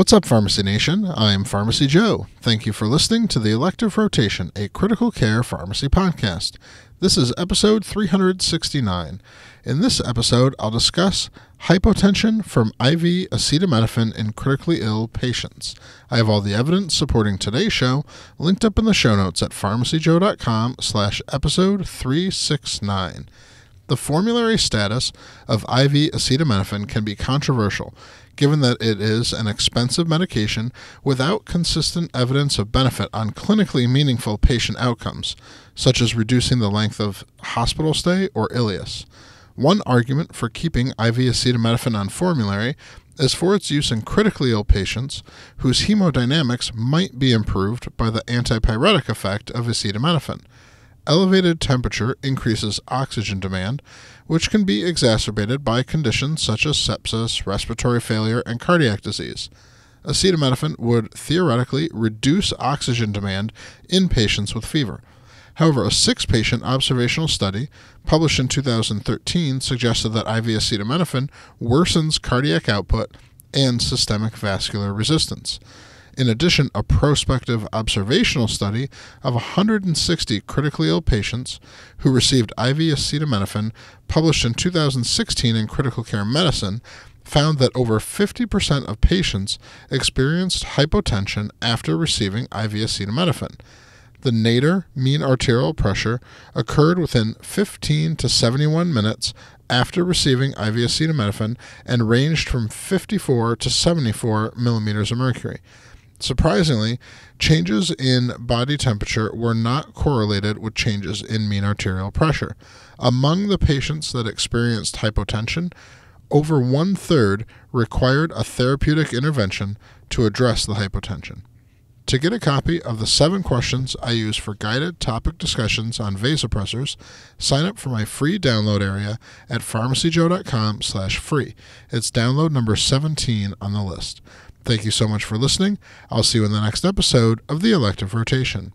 What's up, Pharmacy Nation? I'm Pharmacy Joe. Thank you for listening to the Elective Rotation, a critical care pharmacy podcast. This is episode 369. In this episode, I'll discuss hypotension from IV acetaminophen in critically ill patients. I have all the evidence supporting today's show linked up in the show notes at pharmacyjoe.com slash episode 369. The formulary status of IV acetaminophen can be controversial, given that it is an expensive medication without consistent evidence of benefit on clinically meaningful patient outcomes, such as reducing the length of hospital stay or ileus. One argument for keeping IV acetaminophen on formulary is for its use in critically ill patients whose hemodynamics might be improved by the antipyretic effect of acetaminophen. Elevated temperature increases oxygen demand, which can be exacerbated by conditions such as sepsis, respiratory failure, and cardiac disease. Acetaminophen would theoretically reduce oxygen demand in patients with fever. However, a six patient observational study published in 2013 suggested that IV acetaminophen worsens cardiac output and systemic vascular resistance. In addition, a prospective observational study of 160 critically ill patients who received IV acetaminophen, published in 2016 in Critical Care Medicine, found that over 50% of patients experienced hypotension after receiving IV acetaminophen. The nadir mean arterial pressure occurred within 15 to 71 minutes after receiving IV acetaminophen and ranged from 54 to 74 millimeters of mercury. Surprisingly, changes in body temperature were not correlated with changes in mean arterial pressure. Among the patients that experienced hypotension, over one third required a therapeutic intervention to address the hypotension. To get a copy of the seven questions I use for guided topic discussions on vasopressors, sign up for my free download area at pharmacyjoe.com slash free. It's download number 17 on the list. Thank you so much for listening. I'll see you in the next episode of the Elective Rotation.